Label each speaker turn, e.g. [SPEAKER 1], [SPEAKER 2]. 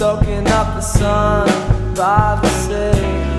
[SPEAKER 1] soaking up the sun by the sea.